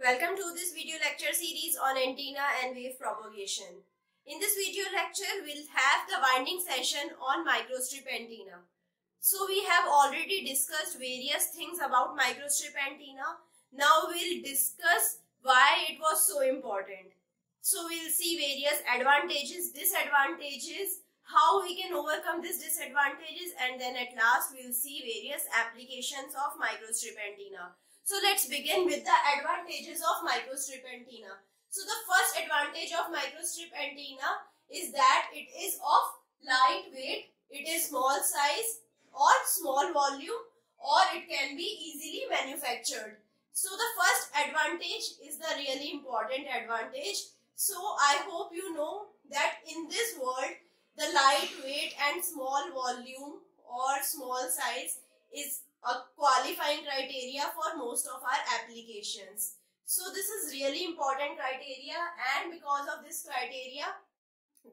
Welcome to this video lecture series on antenna and wave propagation. In this video lecture, we'll have the winding session on microstrip antenna. So we have already discussed various things about microstrip antenna. Now we'll discuss why it was so important. So we'll see various advantages, disadvantages, how we can overcome these disadvantages and then at last we'll see various applications of microstrip antenna. So let's begin with the advantages of microstrip antenna. So the first advantage of microstrip antenna is that it is of lightweight, it is small size or small volume or it can be easily manufactured. So the first advantage is the really important advantage. So I hope you know that in this world the lightweight and small volume or small size is a qualifying criteria for most of our applications. So this is really important criteria and because of this criteria,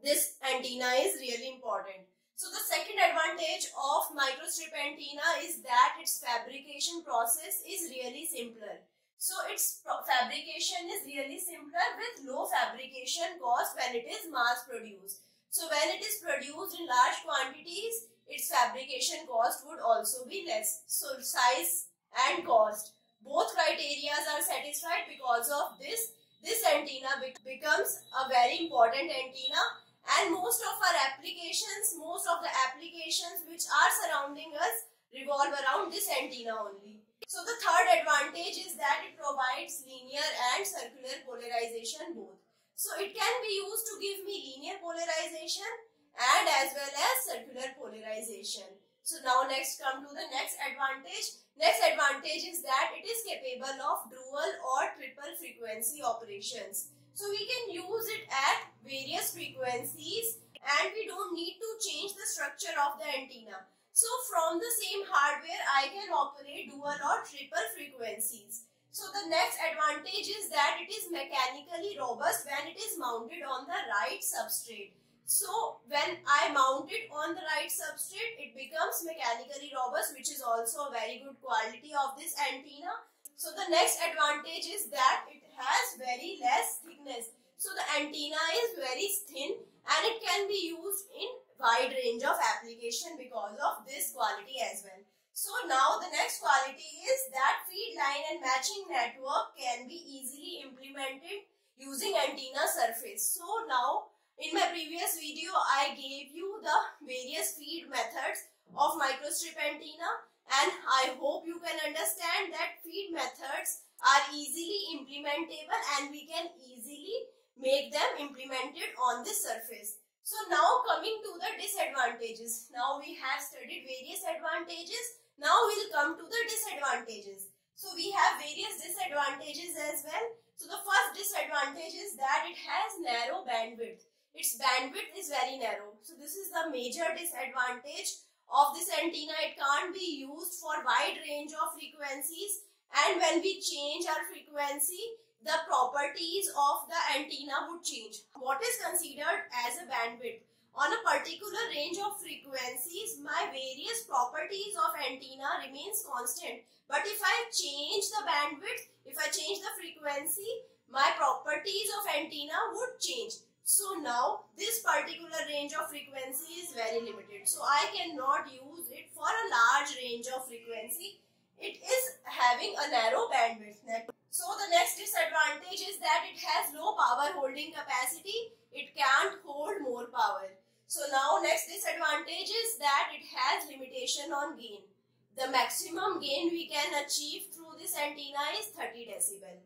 this antenna is really important. So the second advantage of microstrip antenna is that its fabrication process is really simpler. So its fabrication is really simpler with low fabrication cost when it is mass produced. So when it is produced in large quantities, its fabrication cost would also be less. So size and cost. Both criteria are satisfied because of this. This antenna becomes a very important antenna and most of our applications, most of the applications which are surrounding us revolve around this antenna only. So the third advantage is that it provides linear and circular polarization both. So it can be used to give me linear polarization and as well as circular polarization. So now next come to the next advantage. Next advantage is that it is capable of dual or triple frequency operations. So we can use it at various frequencies and we don't need to change the structure of the antenna. So from the same hardware I can operate dual or triple frequencies. So the next advantage is that it is mechanically robust when it is mounted on the right substrate. So when I mount it on the right substrate, it becomes mechanically robust which is also a very good quality of this antenna. So the next advantage is that it has very less thickness. So the antenna is very thin and it can be used in wide range of application because of this quality as well. So now the next quality is that feed line and matching network can be easily implemented using antenna surface. So now in my previous video, I gave you the various feed methods of microstrip antenna and I hope you can understand that feed methods are easily implementable and we can easily make them implemented on the surface. So now coming to the disadvantages. Now we have studied various advantages. Now we'll come to the disadvantages. So we have various disadvantages as well. So the first disadvantage is that it has narrow bandwidth its bandwidth is very narrow. So this is the major disadvantage of this antenna. It can't be used for wide range of frequencies and when we change our frequency, the properties of the antenna would change. What is considered as a bandwidth? On a particular range of frequencies, my various properties of antenna remains constant. But if I change the bandwidth, if I change the frequency, my properties of antenna would change. So now this particular range of frequency is very limited. So I cannot use it for a large range of frequency. It is having a narrow bandwidth. So the next disadvantage is that it has low power holding capacity. It can't hold more power. So now next disadvantage is that it has limitation on gain. The maximum gain we can achieve through this antenna is 30 decibel.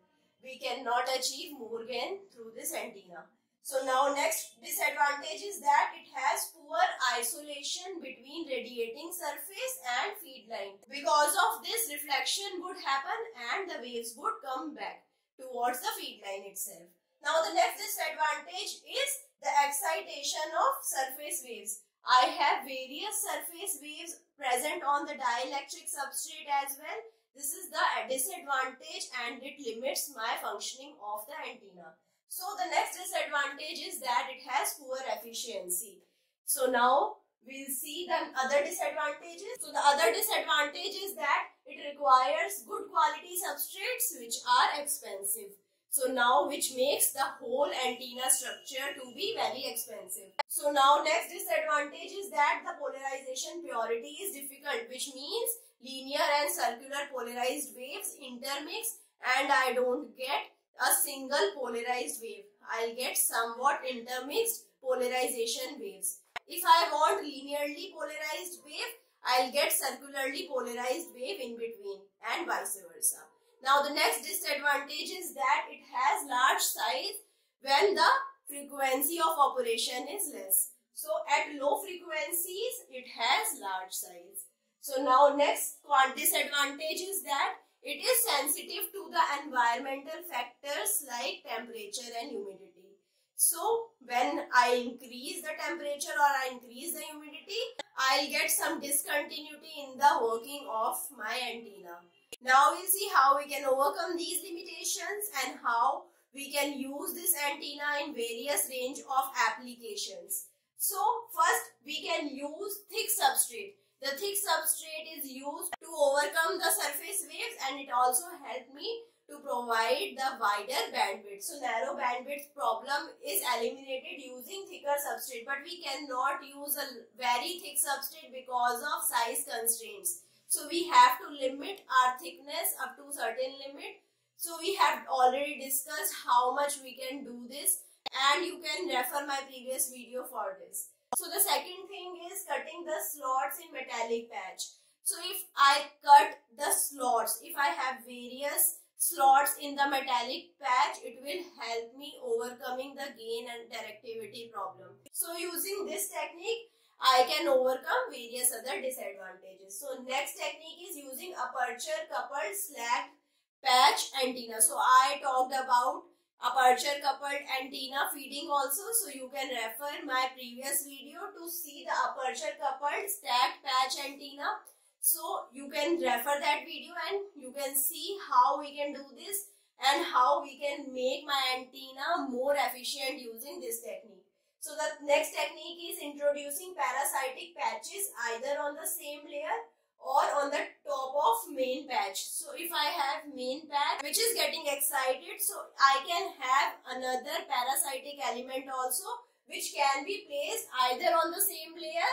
We cannot achieve more gain through this antenna. So now next disadvantage is that it has poor isolation between radiating surface and feed line. Because of this reflection would happen and the waves would come back towards the feed line itself. Now the next disadvantage is the excitation of surface waves. I have various surface waves present on the dielectric substrate as well. This is the disadvantage and it limits my functioning of the antenna. So the next disadvantage is that it has poor efficiency. So now we'll see the other disadvantages. So the other disadvantage is that it requires good quality substrates which are expensive. So now which makes the whole antenna structure to be very expensive. So now next disadvantage is that the polarization purity is difficult which means linear and circular polarized waves intermix and I don't get a single polarized wave. I'll get somewhat intermixed polarization waves. If I want linearly polarized wave, I'll get circularly polarized wave in between and vice versa. Now the next disadvantage is that it has large size when the frequency of operation is less. So at low frequencies it has large size. So now next disadvantage is that it is sensitive to the environmental factors like temperature and humidity. So when I increase the temperature or I increase the humidity, I'll get some discontinuity in the working of my antenna. Now we'll see how we can overcome these limitations and how we can use this antenna in various range of applications. So first we can use thick substrate. The thick substrate is used to overcome the surface waves and it also helped me to provide the wider bandwidth. So narrow bandwidth problem is eliminated using thicker substrate but we cannot use a very thick substrate because of size constraints. So we have to limit our thickness up to certain limit. So we have already discussed how much we can do this and you can refer my previous video for this. So the second thing is cutting the slots in metallic patch. So if I cut the slots, if I have various slots in the metallic patch, it will help me overcoming the gain and directivity problem. So using this technique, I can overcome various other disadvantages. So next technique is using aperture coupled stack patch antenna. So I talked about aperture coupled antenna feeding also. So you can refer my previous video to see the aperture coupled stacked patch antenna. So you can refer that video and you can see how we can do this and how we can make my antenna more efficient using this technique. So the next technique is introducing parasitic patches either on the same layer or on the top of main patch. So if I have main patch which is getting excited so I can have another parasitic element also which can be placed either on the same layer.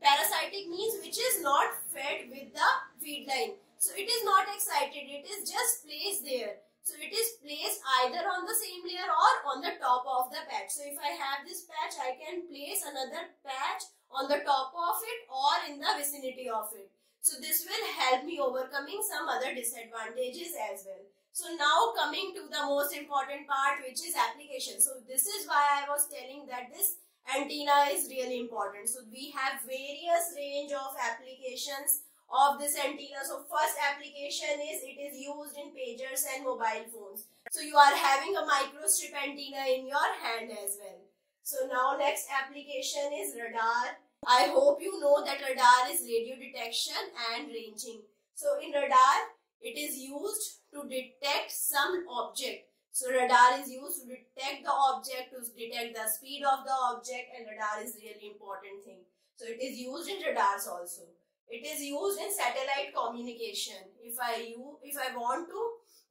Parasitic means which is not fed with the feed line. So it is not excited, it is just placed there. So it is placed either on the same layer or on the top of the patch. So if I have this patch, I can place another patch on the top of it or in the vicinity of it. So this will help me overcoming some other disadvantages as well. So now coming to the most important part which is application. So this is why I was telling that this antenna is really important. So we have various range of applications of this antenna. So first application is it is used in pagers and mobile phones. So you are having a microstrip antenna in your hand as well. So now next application is radar. I hope you know that radar is radio detection and ranging. So in radar, it is used to detect some object. So radar is used to detect the object, to detect the speed of the object and radar is really important thing. So it is used in radars also. It is used in satellite communication. If I if I want to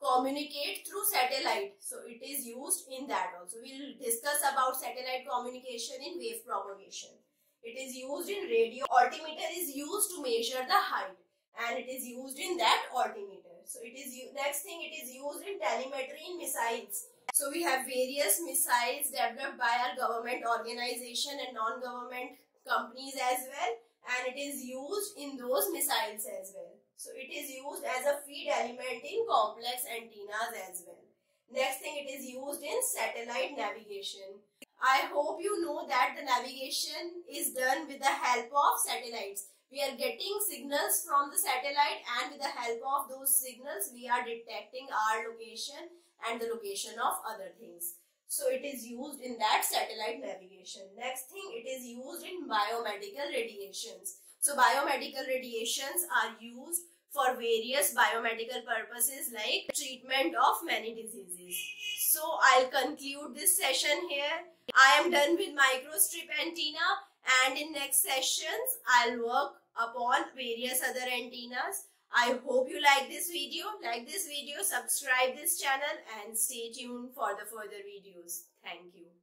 communicate through satellite, so it is used in that also. We will discuss about satellite communication in wave propagation. It is used in radio. Altimeter is used to measure the height and it is used in that altimeter. So it is next thing it is used in telemetry in missiles. So we have various missiles developed by our government organization and non-government companies as well and it is used in those missiles as well. So it is used as a feed element in complex antennas as well. Next thing it is used in satellite navigation. I hope you know that the navigation is done with the help of satellites. We are getting signals from the satellite and with the help of those signals we are detecting our location and the location of other things. So it is used in that satellite navigation. Next thing, it is used in biomedical radiations. So biomedical radiations are used for various biomedical purposes like treatment of many diseases. So I'll conclude this session here. I am done with microstrip antenna and in next sessions I'll work upon various other antennas. I hope you like this video. Like this video, subscribe this channel and stay tuned for the further videos. Thank you.